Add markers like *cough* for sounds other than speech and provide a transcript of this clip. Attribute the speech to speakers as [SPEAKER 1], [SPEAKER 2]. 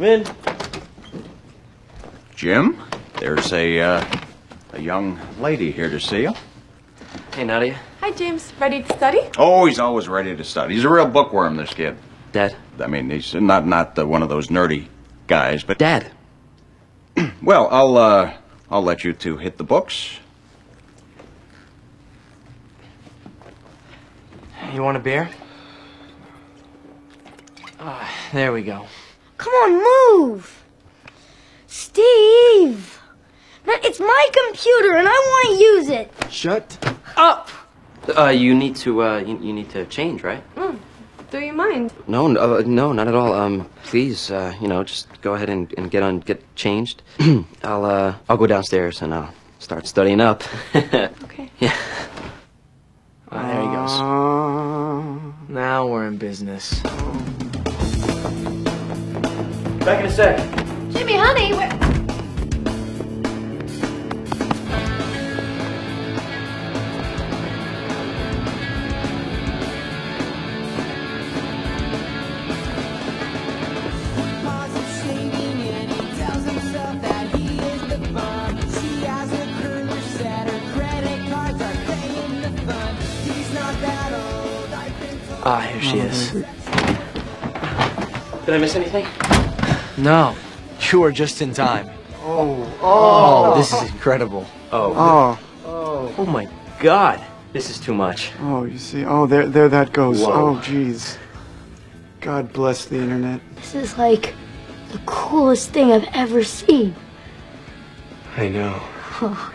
[SPEAKER 1] Come in.
[SPEAKER 2] Jim, there's a, uh, a young lady here to see you.
[SPEAKER 1] Hey, Nadia.
[SPEAKER 3] Hi, James. Ready to study?
[SPEAKER 2] Oh, he's always ready to study. He's a real bookworm, this kid.
[SPEAKER 1] Dad.
[SPEAKER 2] I mean, he's not not uh, one of those nerdy guys, but
[SPEAKER 1] Dad. *clears throat*
[SPEAKER 2] well, I'll uh, I'll let you two hit the books.
[SPEAKER 1] You want a beer? Ah, there we go.
[SPEAKER 4] Come on, move! Steve! It's my computer and I want to use it.
[SPEAKER 1] Shut up. Uh, you need to uh, you, you need to change, right?
[SPEAKER 3] Do you mind?
[SPEAKER 1] No, no, uh, no, not at all. Um, please, uh, you know, just go ahead and, and get on, get changed. *clears throat* I'll, uh, I'll go downstairs and I'll start studying up. *laughs*
[SPEAKER 3] Okay.
[SPEAKER 1] yeah.
[SPEAKER 5] Ah, there he goes. Now we're in business.
[SPEAKER 1] Back in a sec.
[SPEAKER 4] Jimmy, honey, where...
[SPEAKER 5] Ah, here she is.
[SPEAKER 1] Did I miss anything?
[SPEAKER 5] No, you were just in time. Oh. oh, oh, this is incredible.
[SPEAKER 1] Oh.
[SPEAKER 6] Oh,
[SPEAKER 1] Oh my God. This is too much.
[SPEAKER 6] oh, you see. Oh, there, there that goes.
[SPEAKER 1] Whoa.
[SPEAKER 6] Oh, jeez. God bless the internet.
[SPEAKER 4] This is like the coolest thing I've ever seen.
[SPEAKER 1] I know.
[SPEAKER 4] Oh,